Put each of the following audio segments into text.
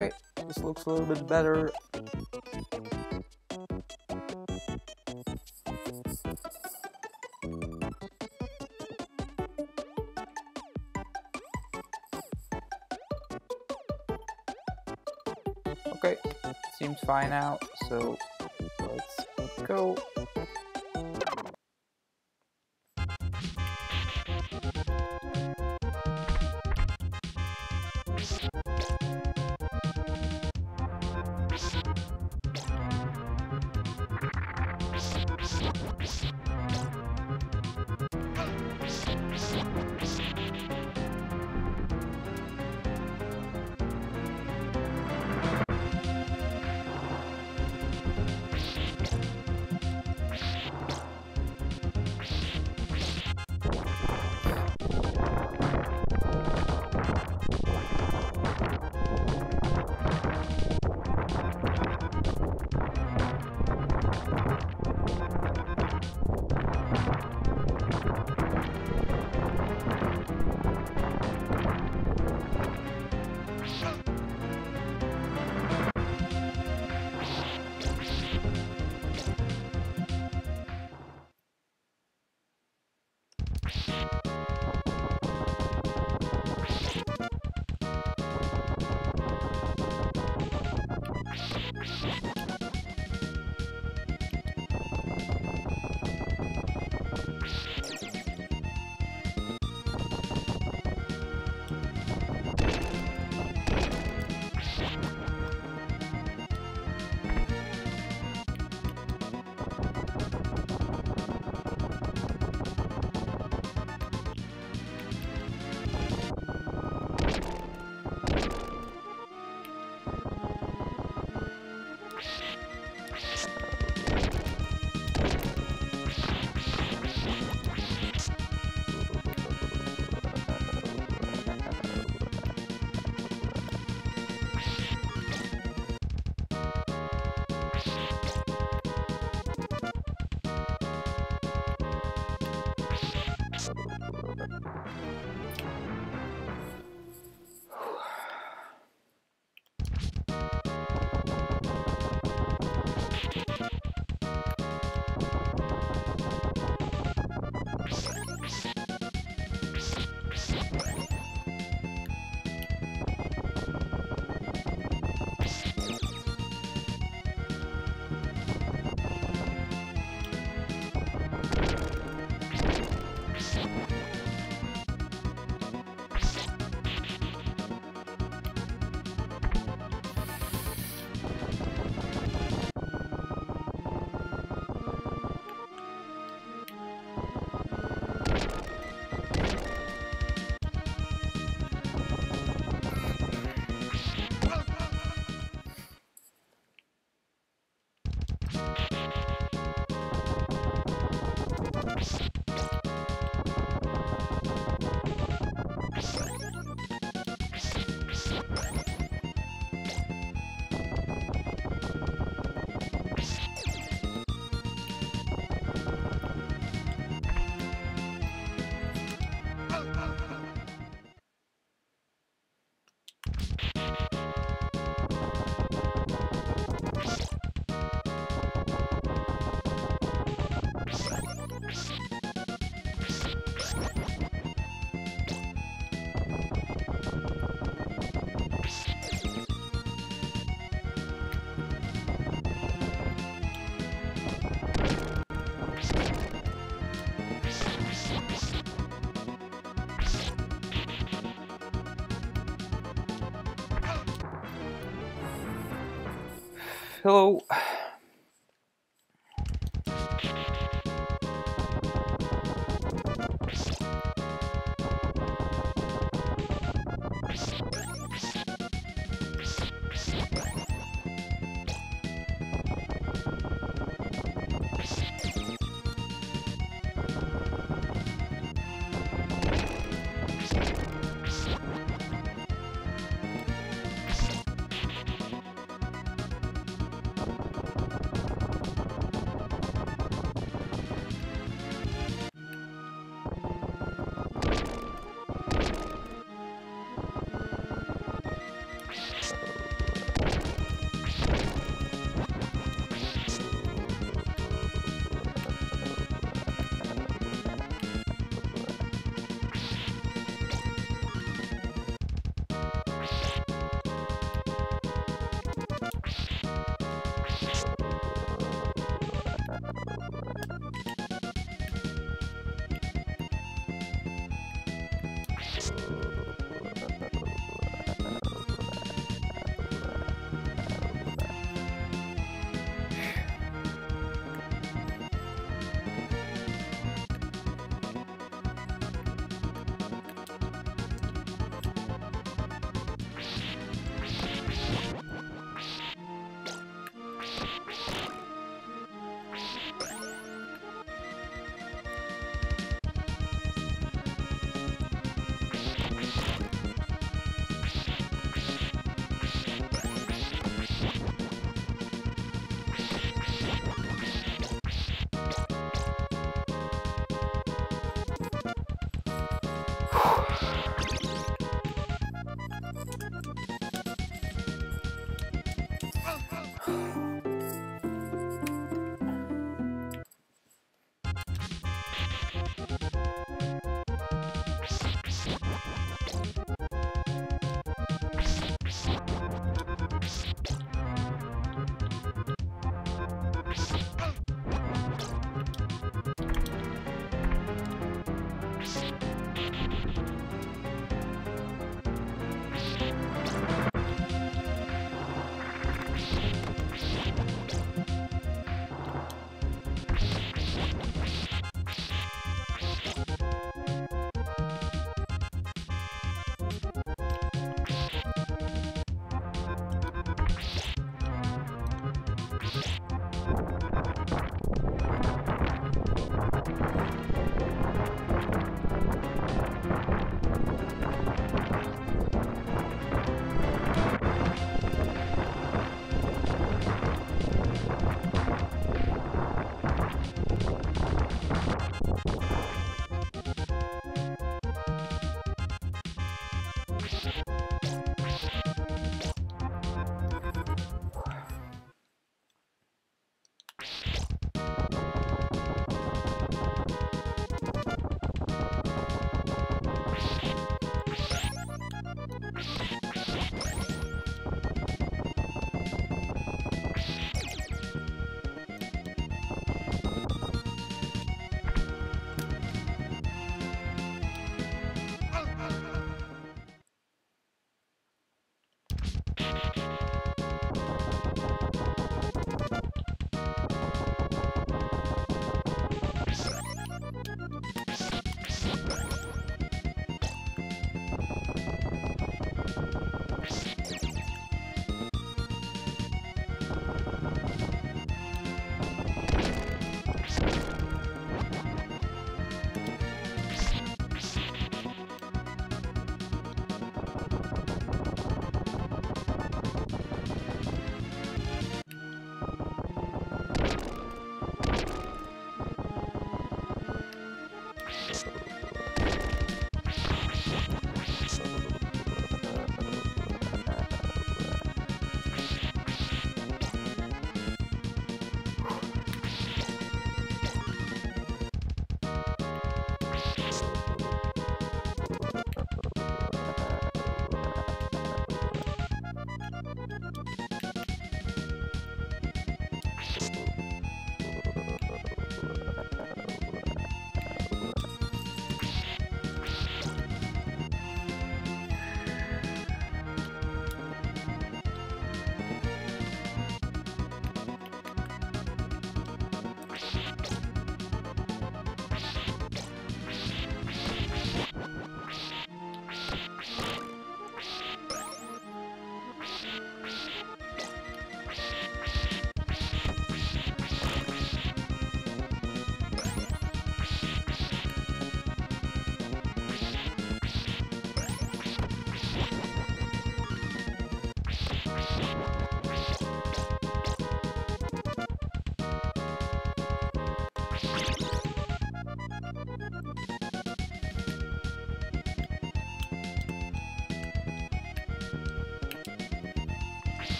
Okay, this looks a little bit better. Okay, seems fine now, so let's go. Hello.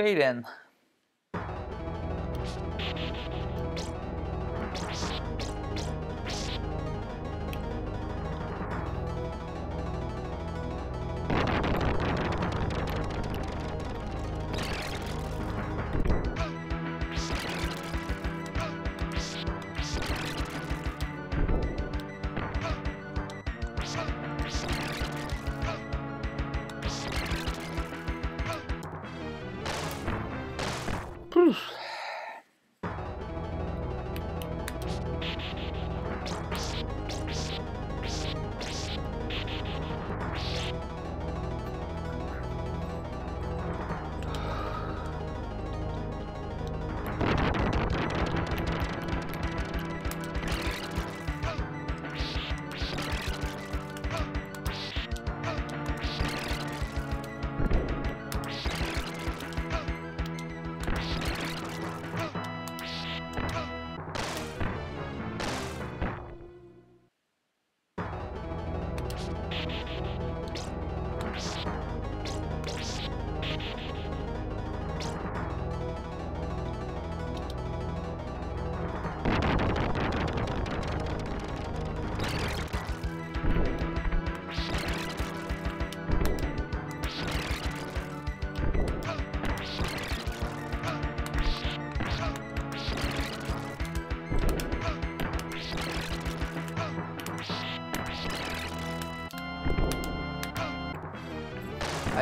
Okay then.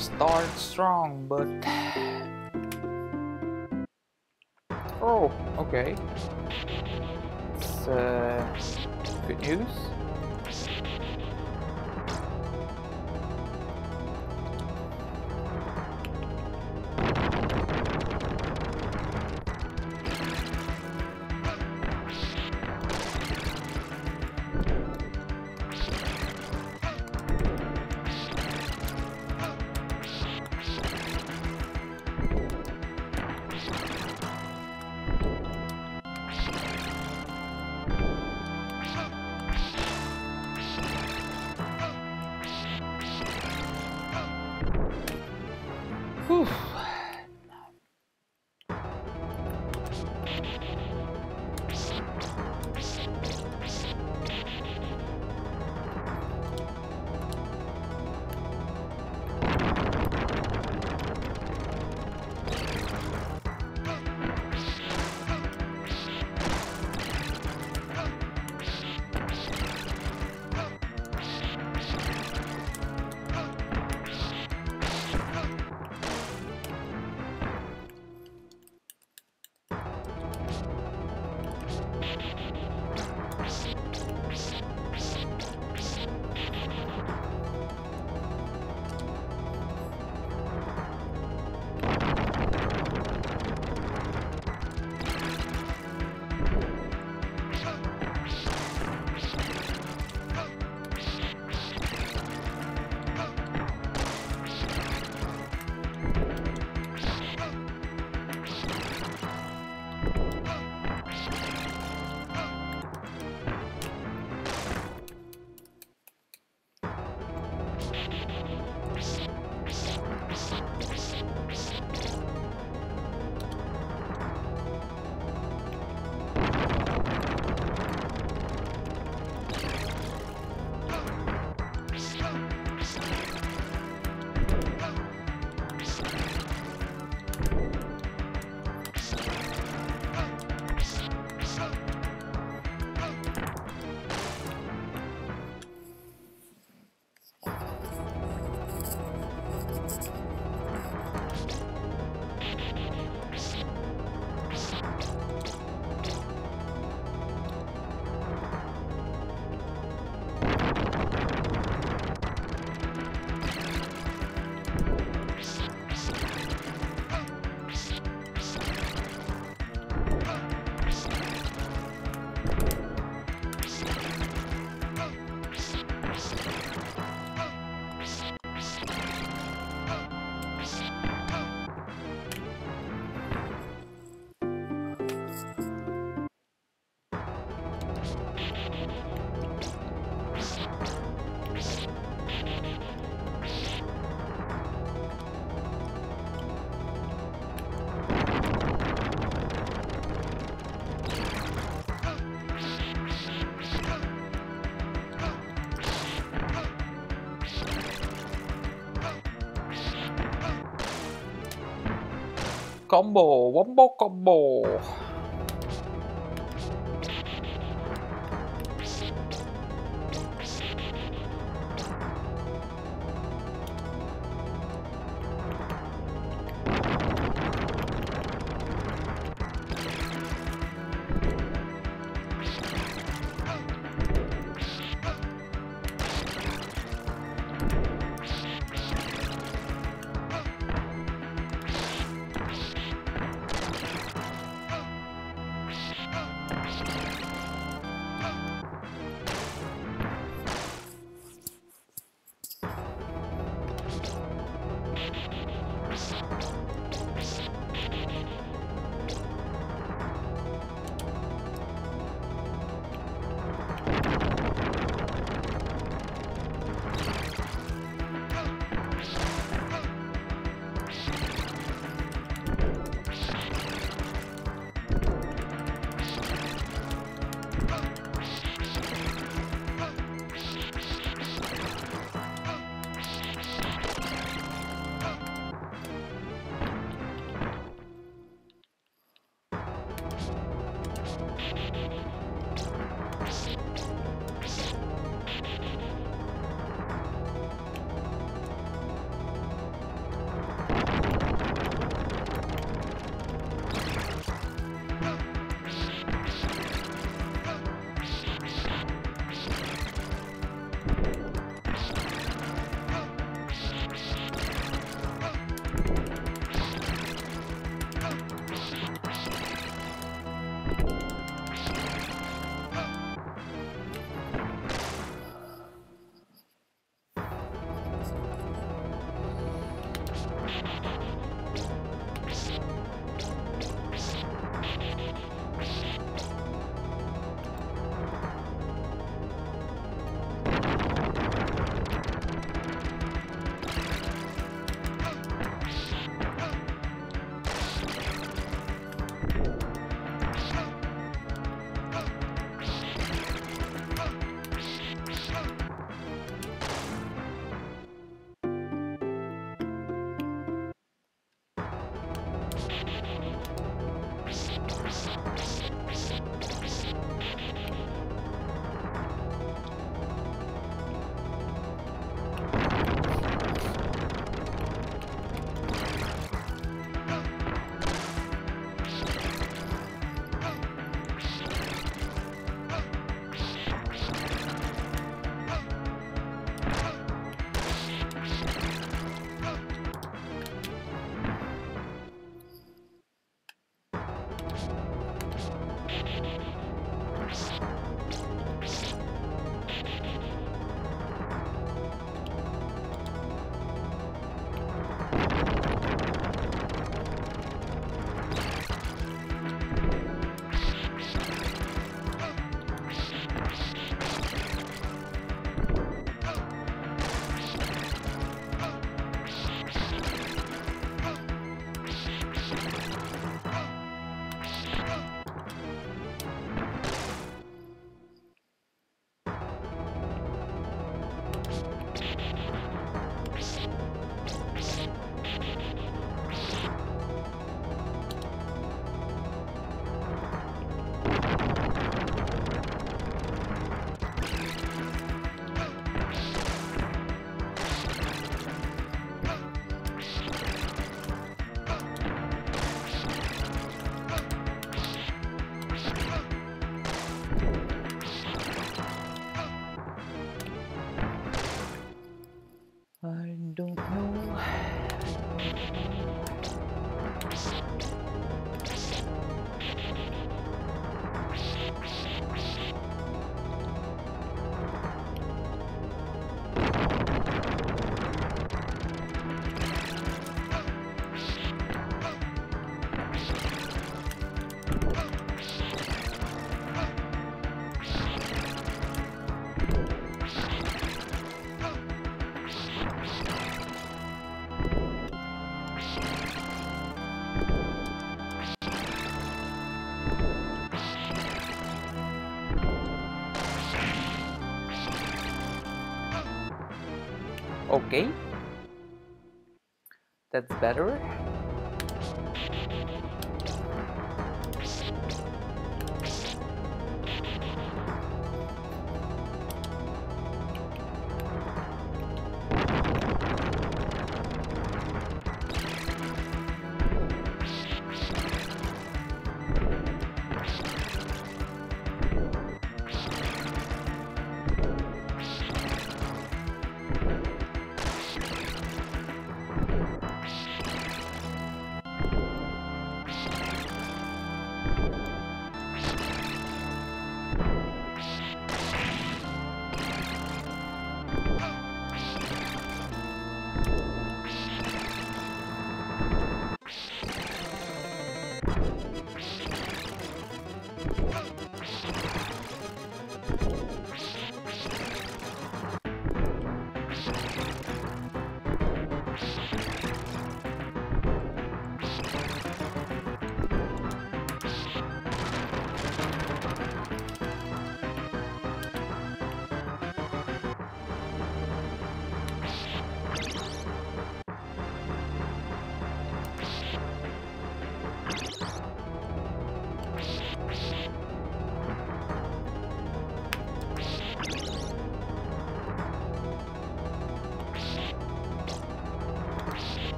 Start strong, but... Oh, okay. It's uh, good news. Combo, wombo combo. Okay. That's better.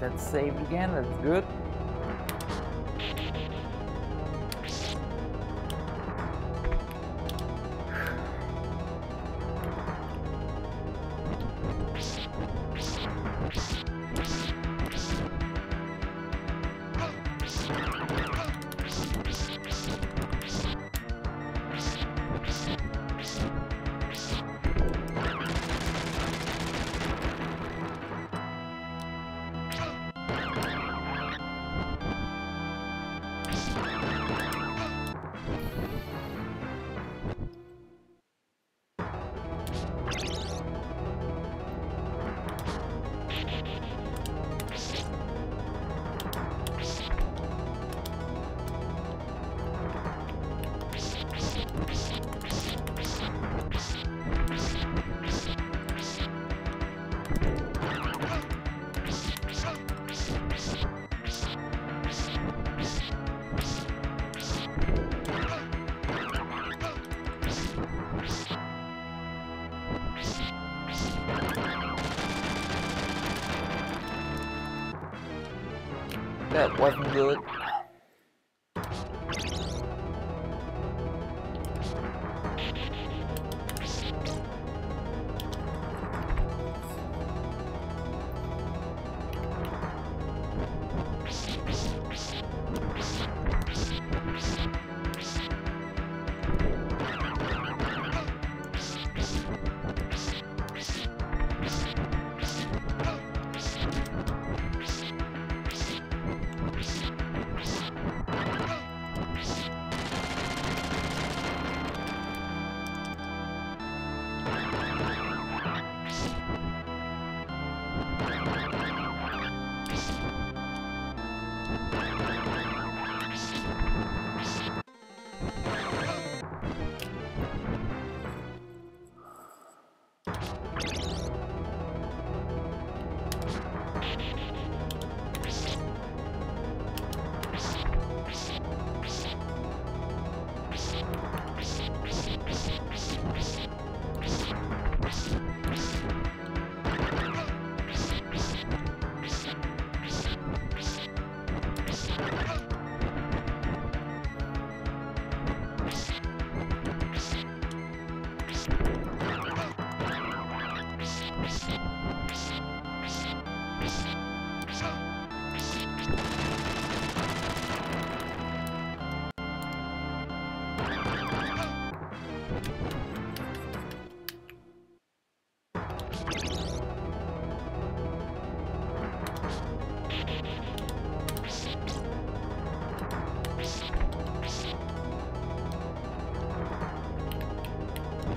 That's saved again, That wasn't good.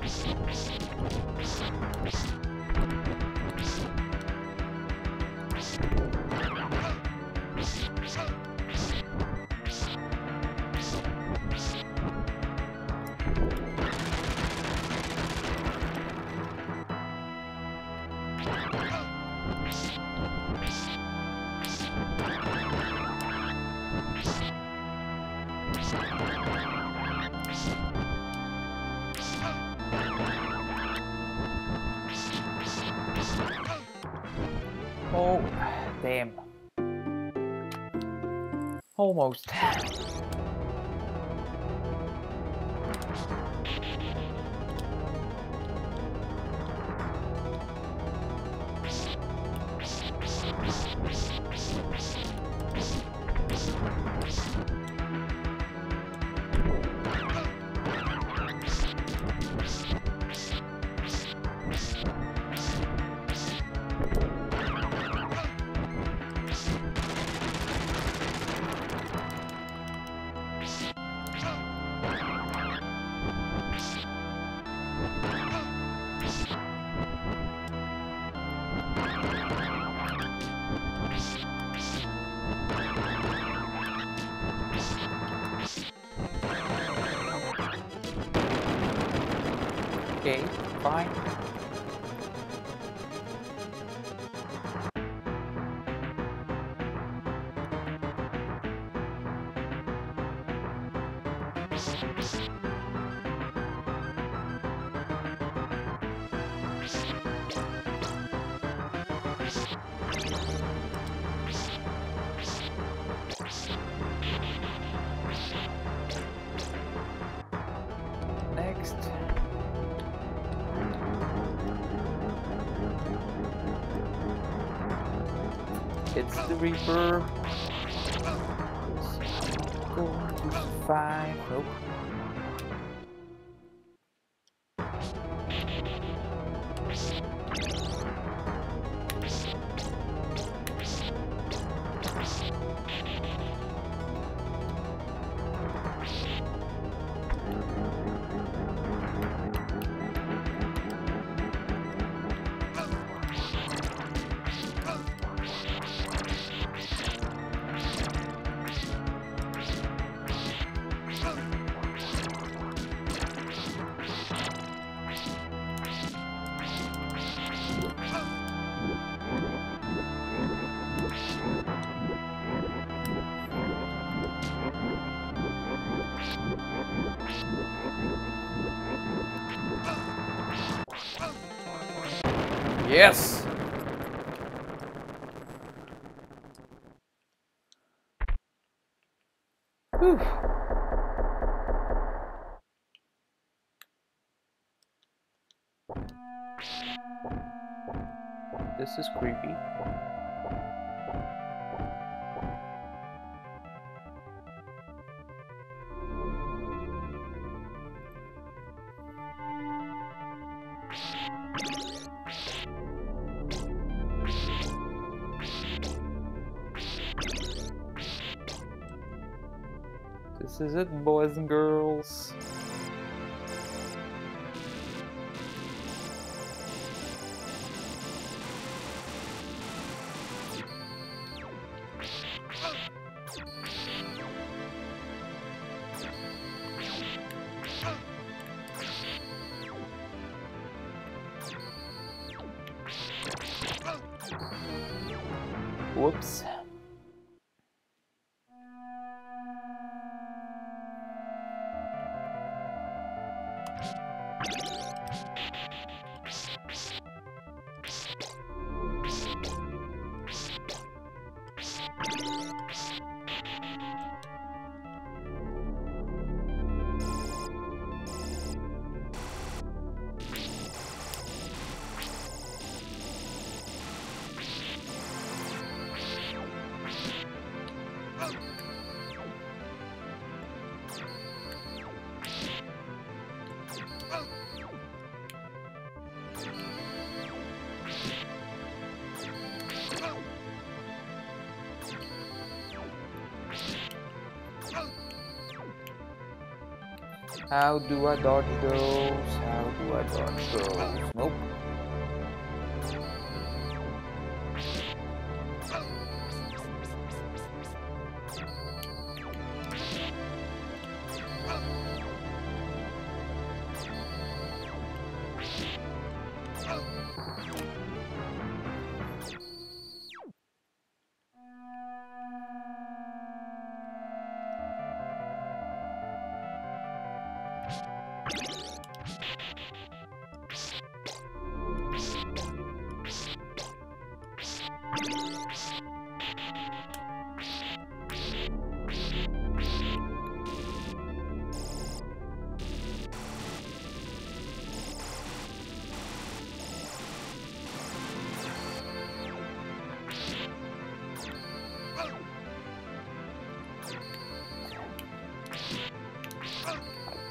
Oh, damn. Almost. Yes! Whew. This is creepy. Is it, boys and girls. Whoops. How do I dodge those? How do I dodge those?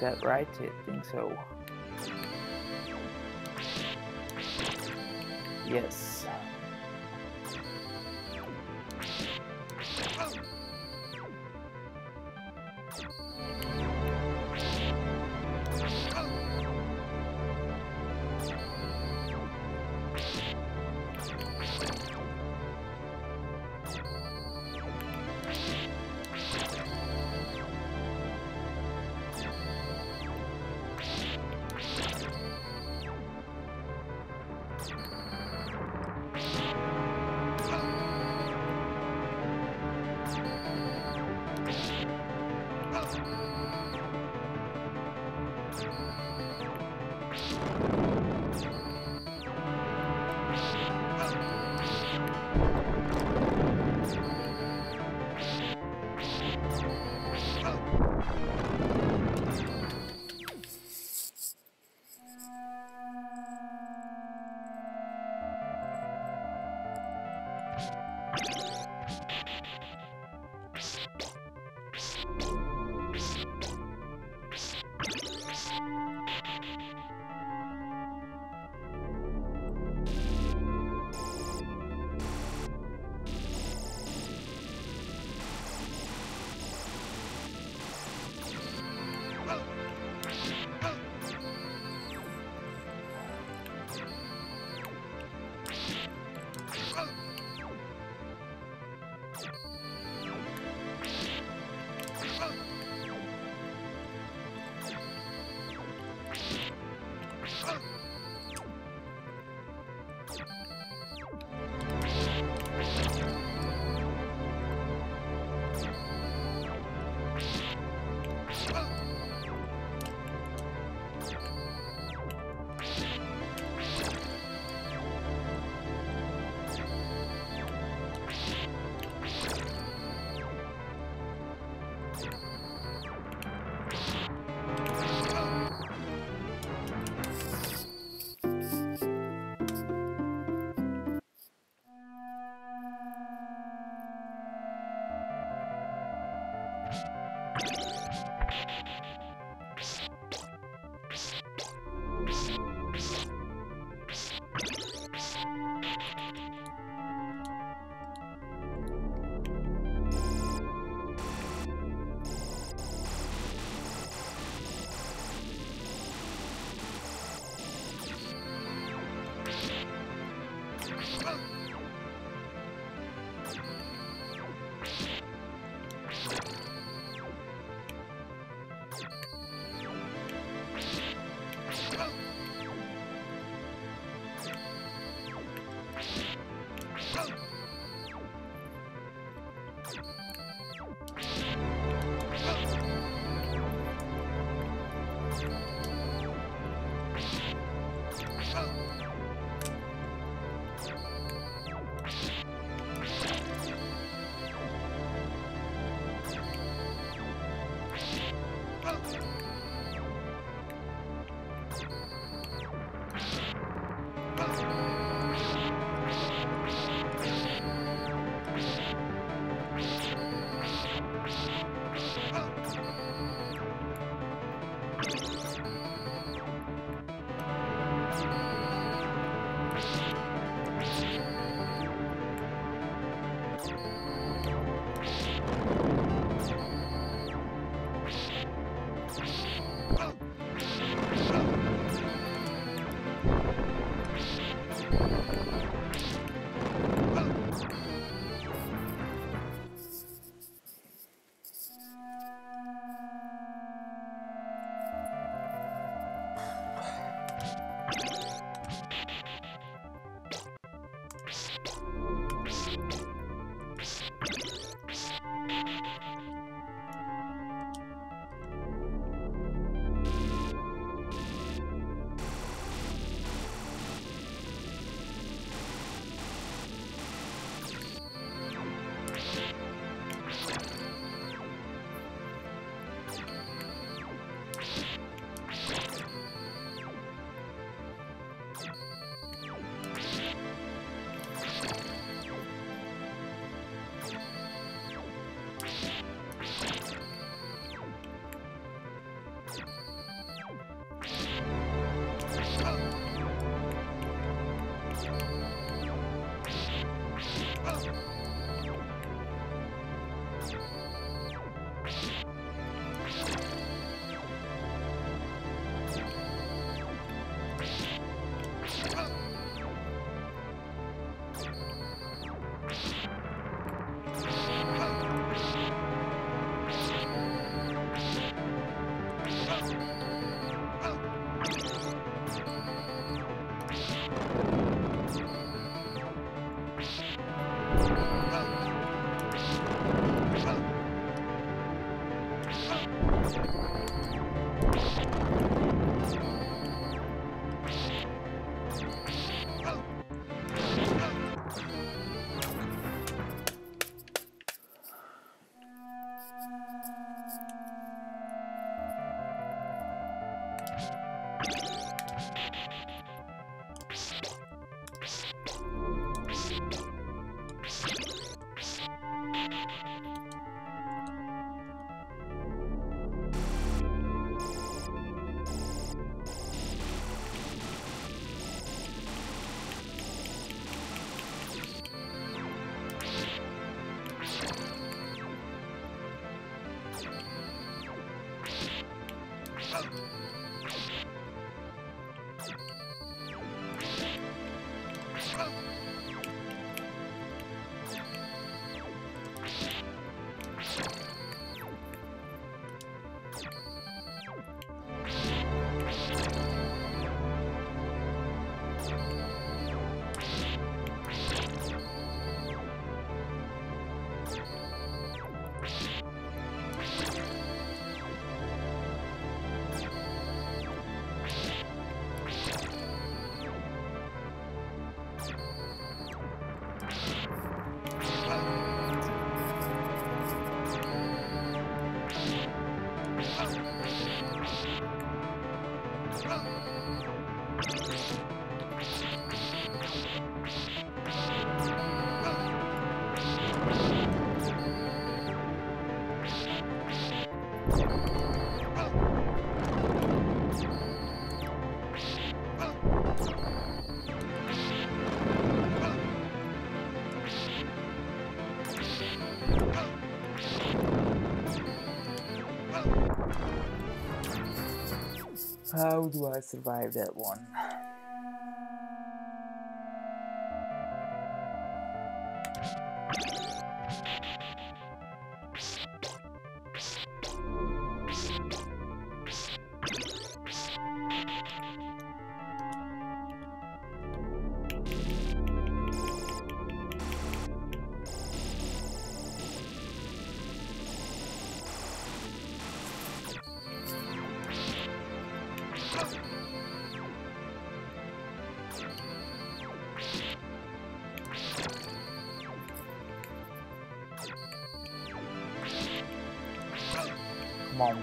That, right? I think so. Yes. You How do I survive that one?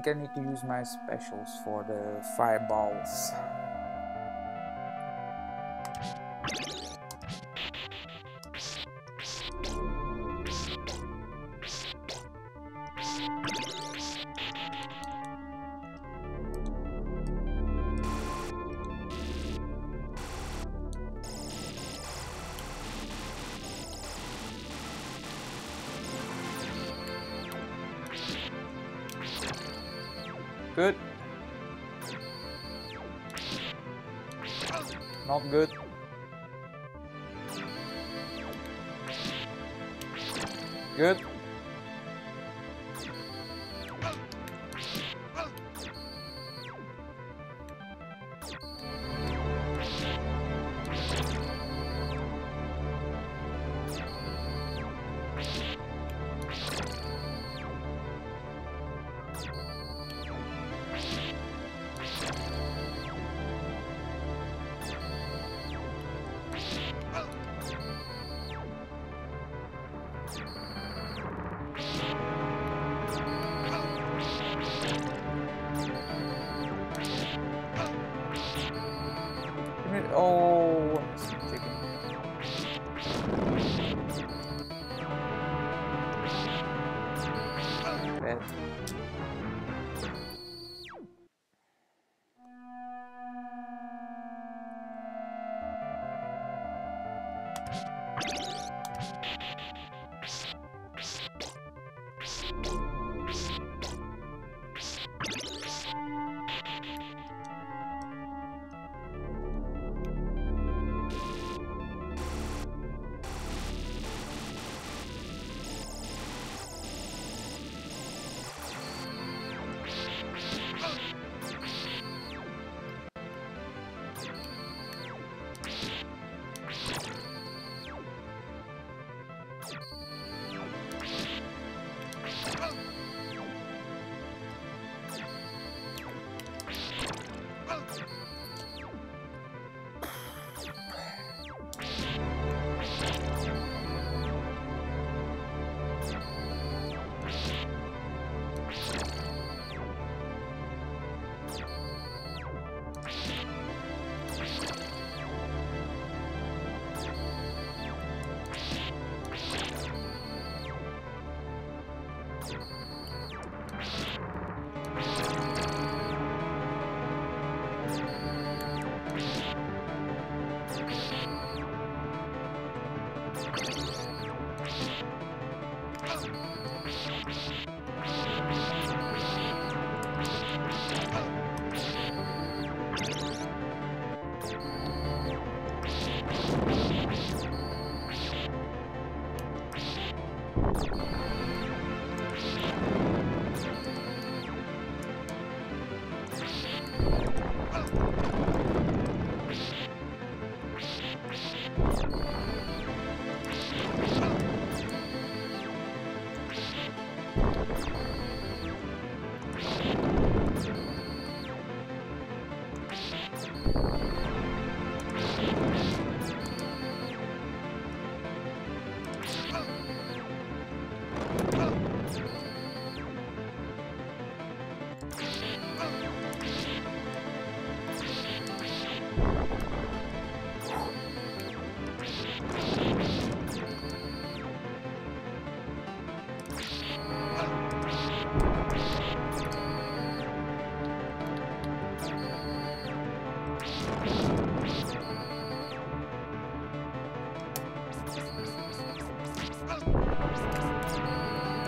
think I need to use my specials for the fireballs. Not good. Good.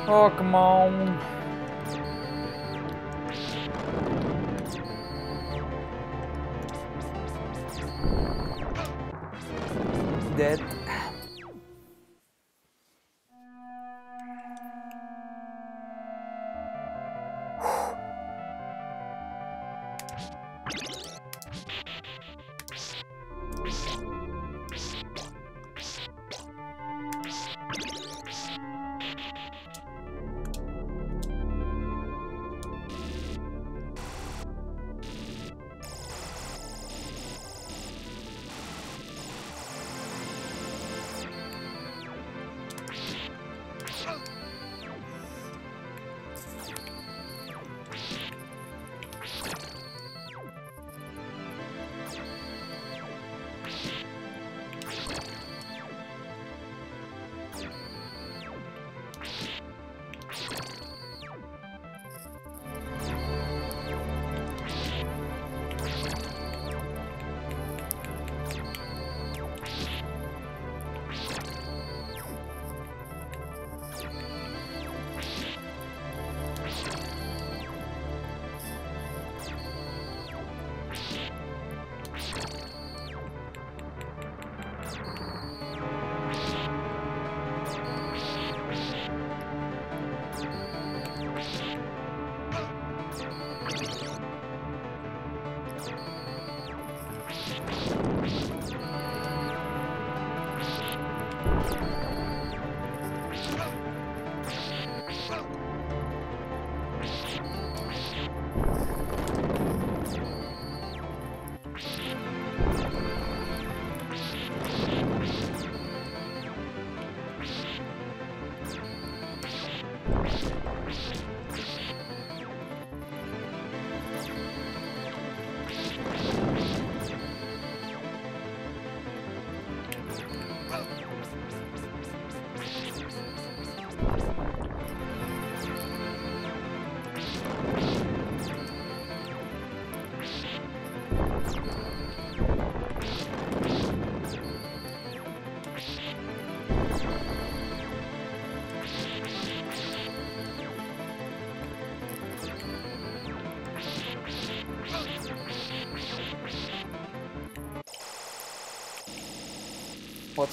Oh, come on.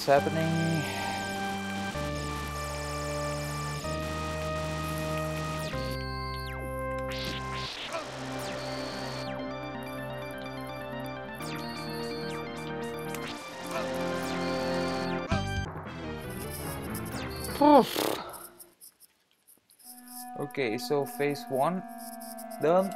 What's happening. Okay, so phase one done.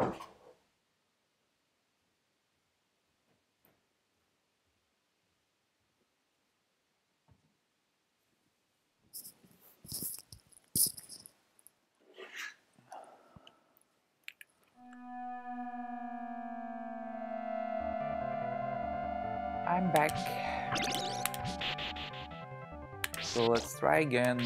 I'm back. So let's try again.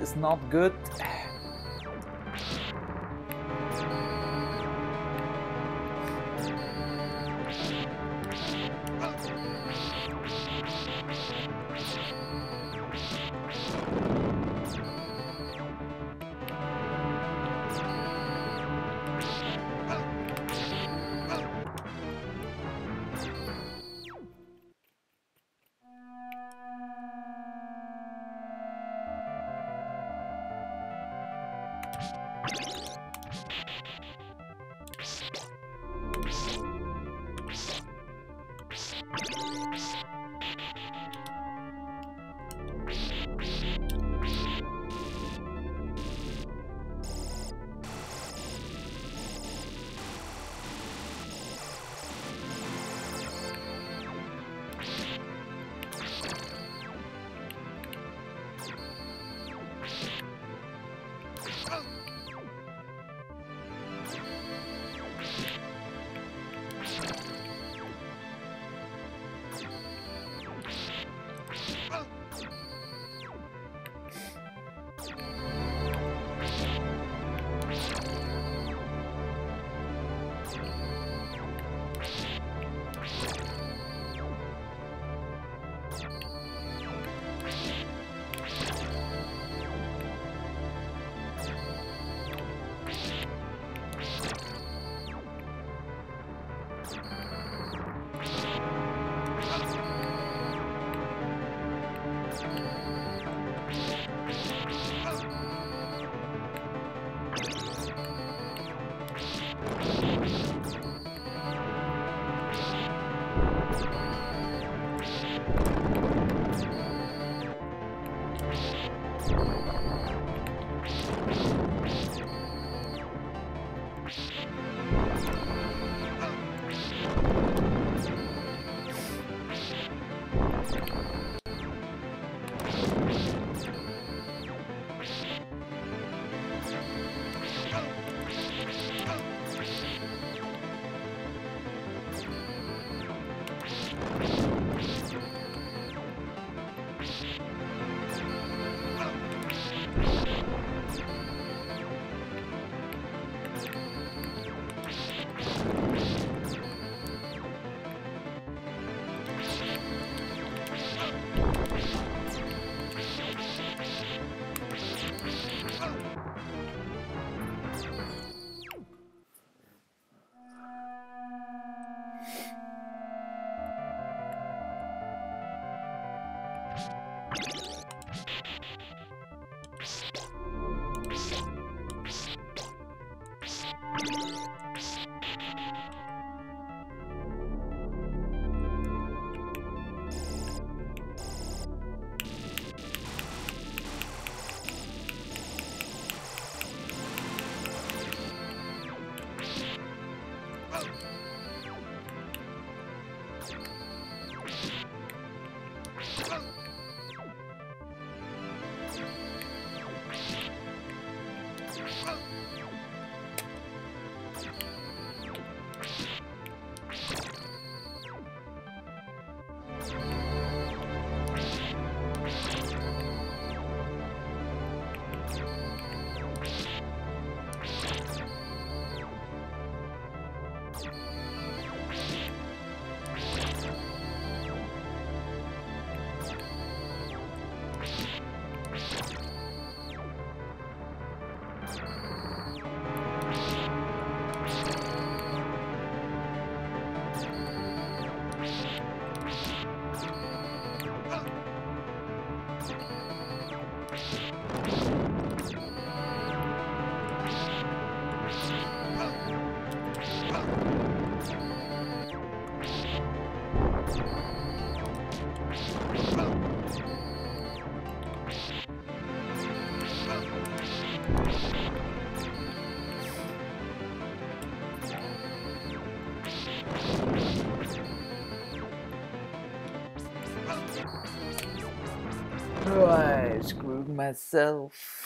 Is not good. you myself.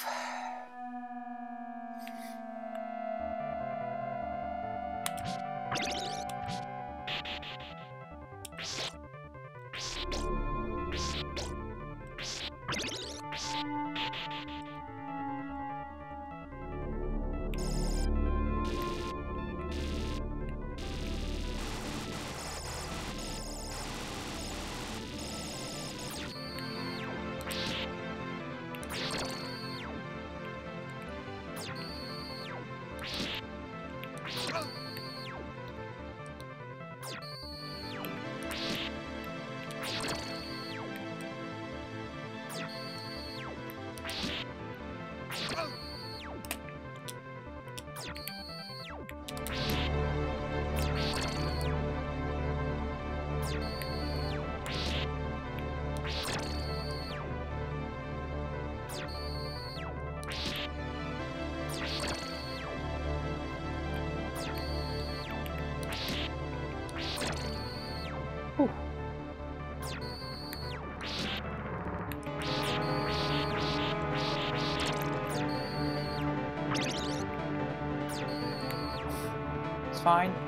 Fine.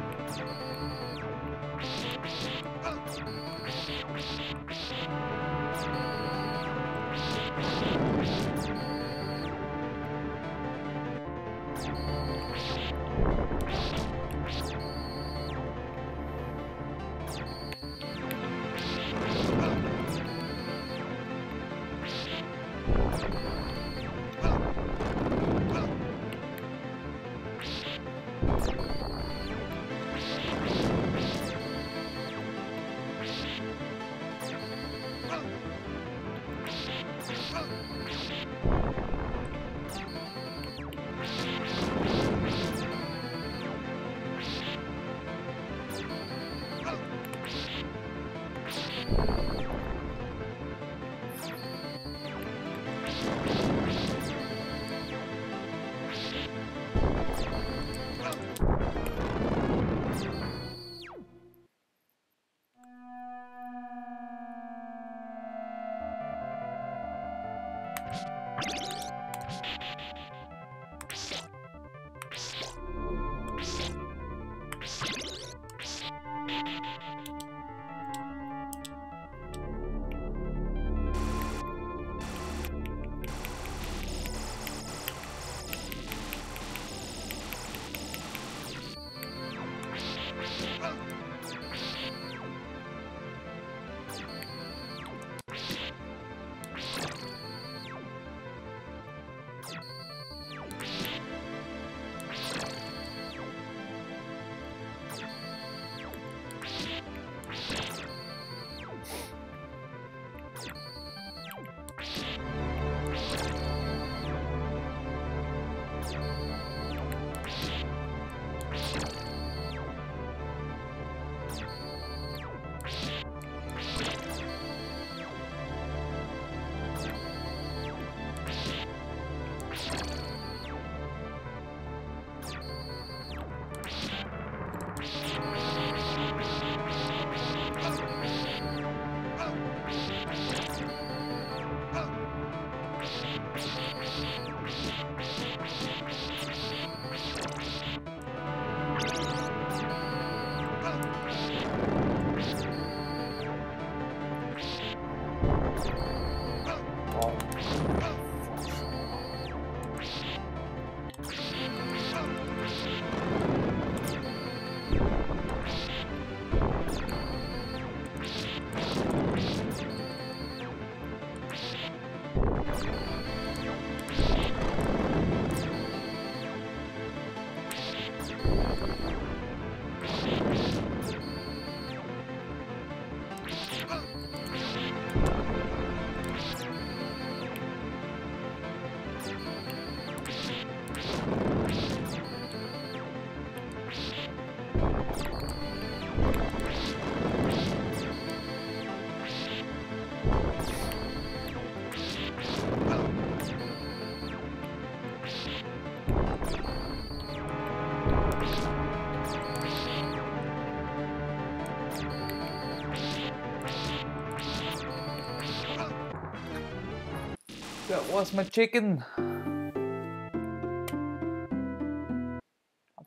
Was my chicken. I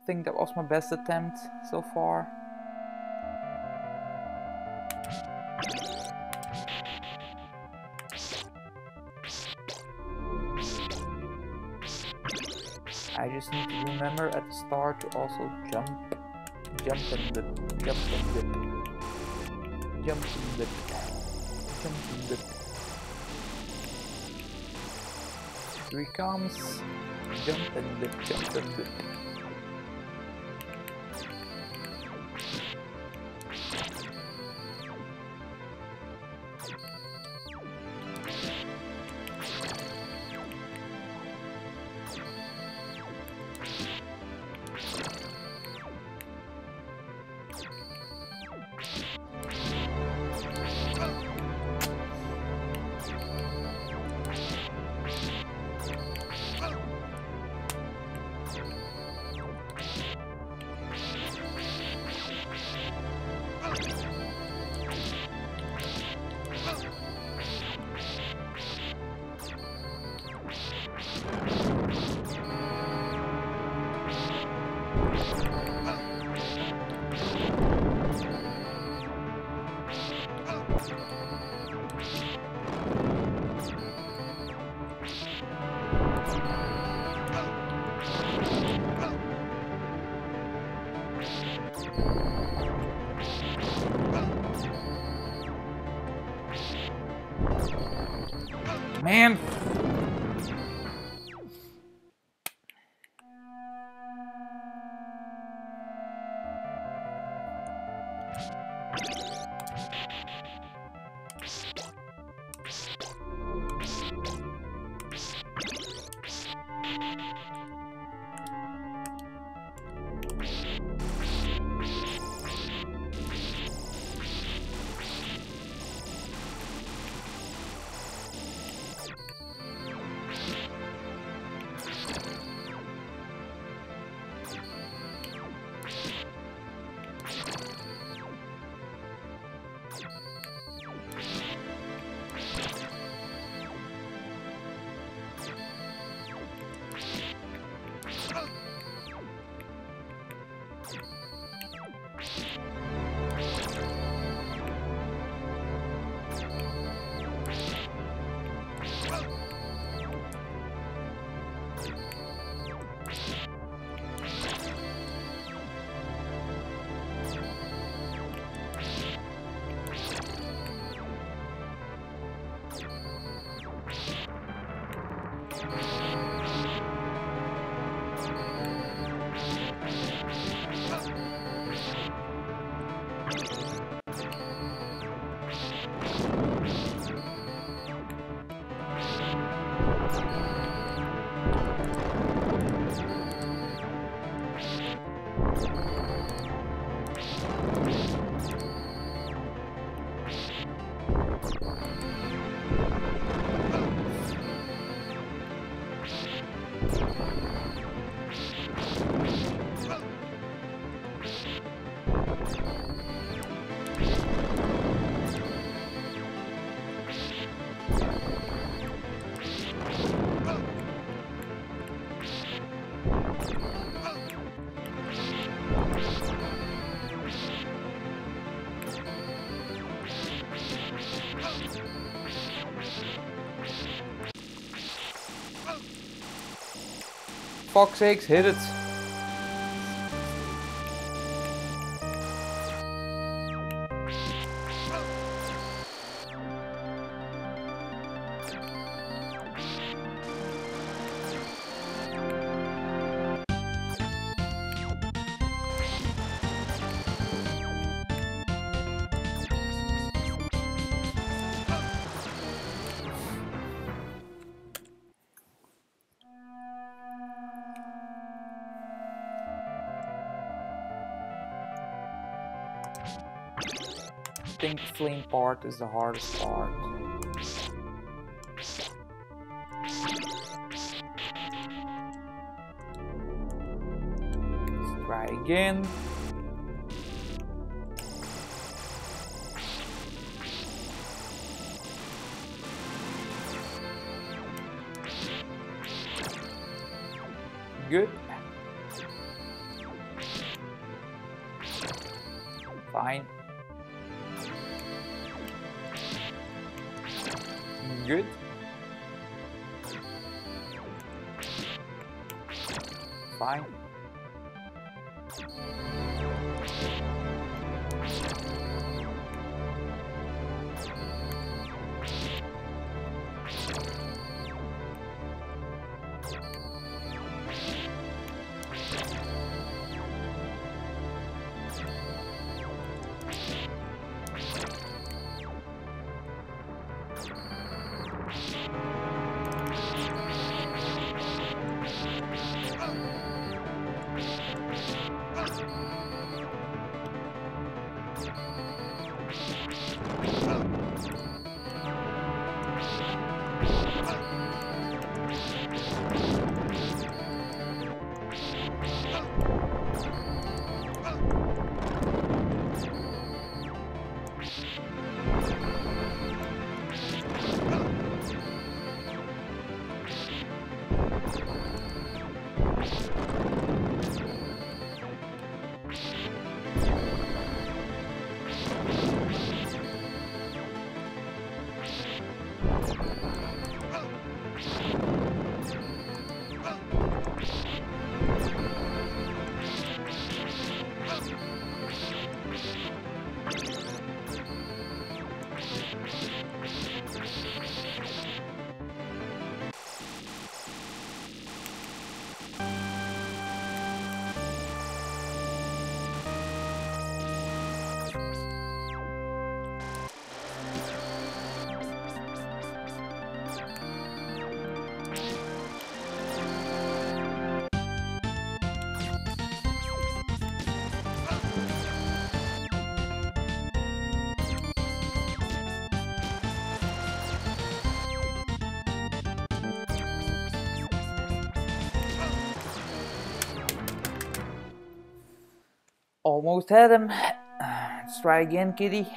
think that was my best attempt so far. I just need to remember at the start to also jump, jump and dip, jump and dip, jump and dip, jump and dip. Here he comes, jump and dip, jump and dip. Fuck's sakes, hit it. part is the hardest part. Let's try again. Good. Almost had him. Let's try again, kitty.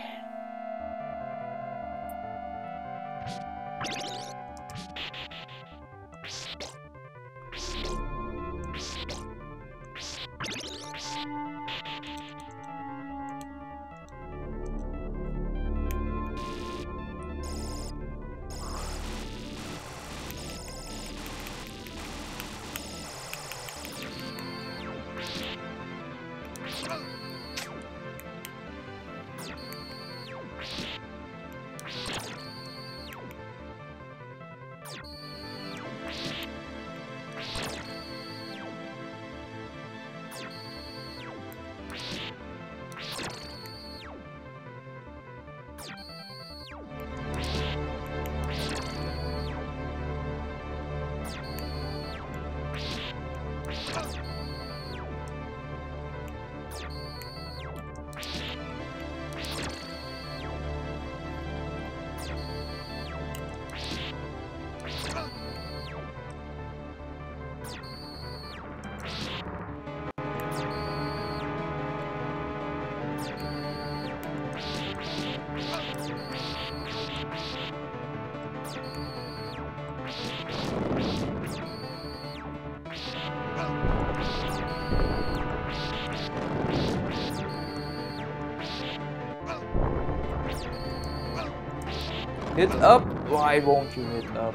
Hit up? Why won't you hit up?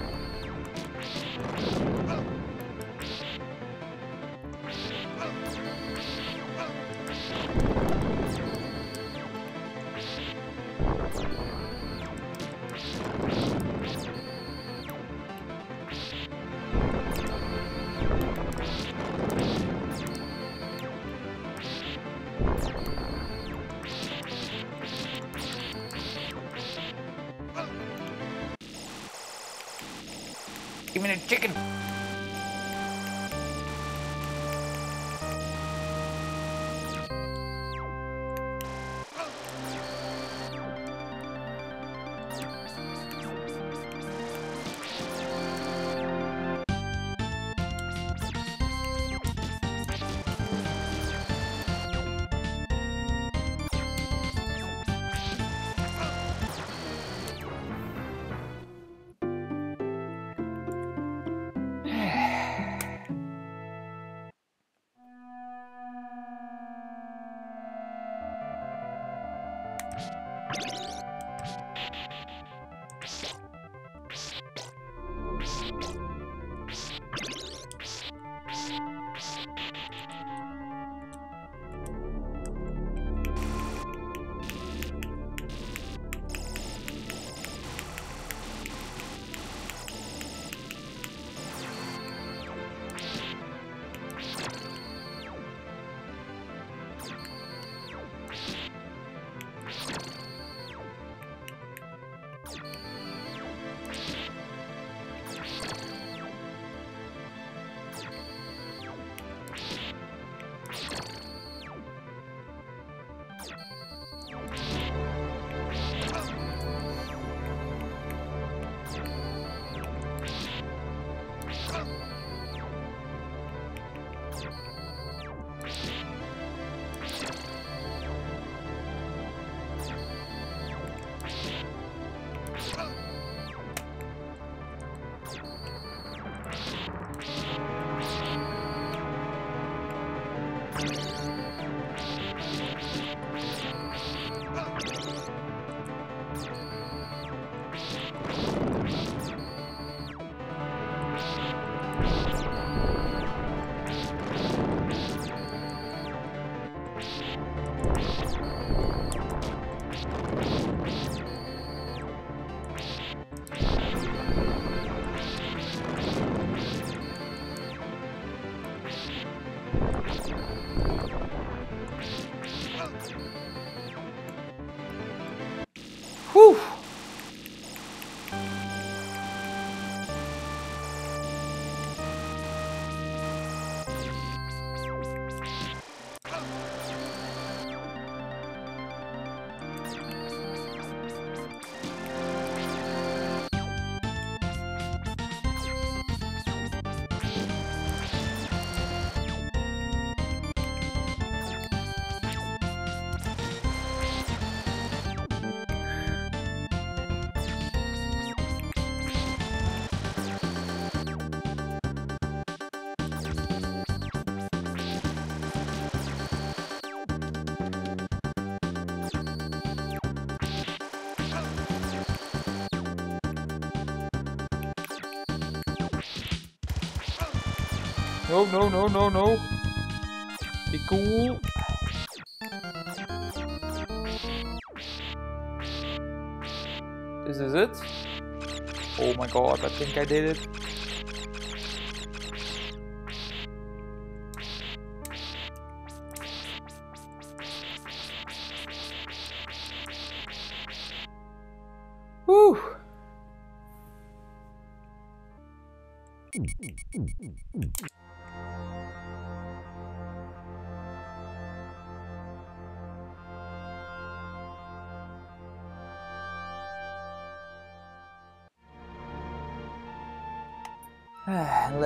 The chicken. Whew. No, no, no, no. Be cool. This is it. Oh my god, I think I did it.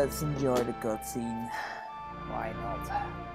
Let's enjoy the cutscene. Why not?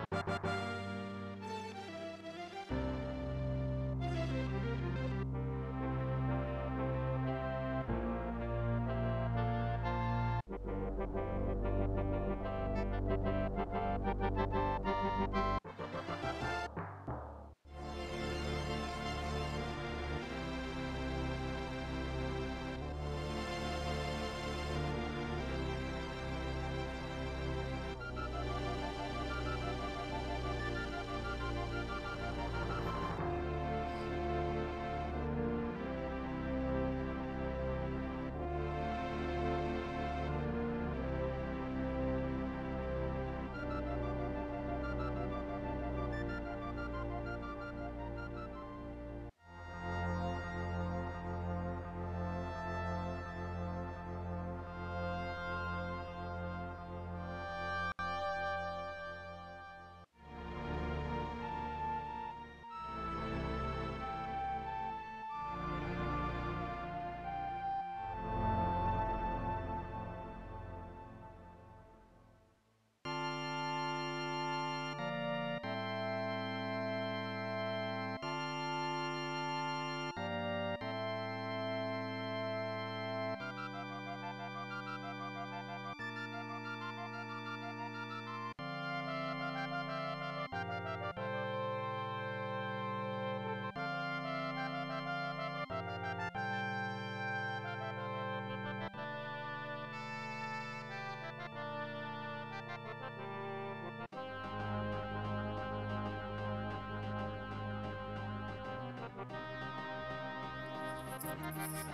Konami.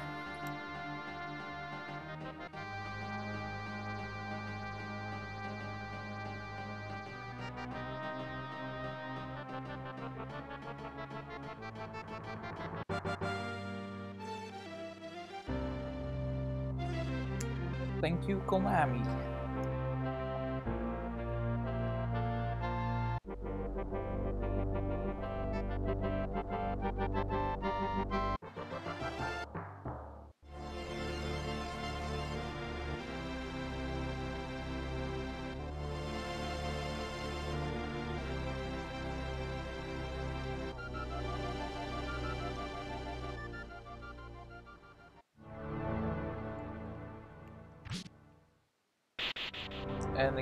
you, the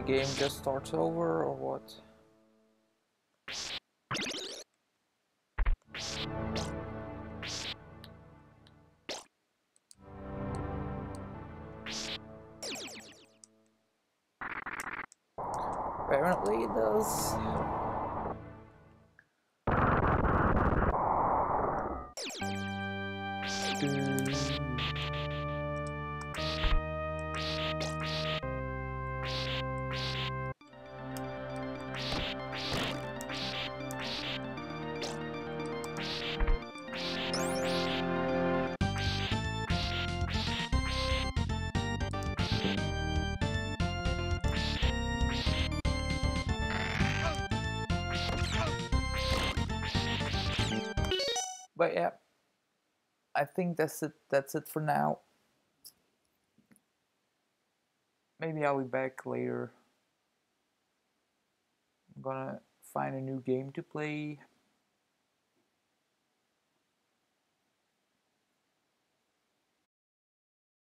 game just starts over or what? Think that's it. That's it for now. Maybe I'll be back later. I'm gonna find a new game to play.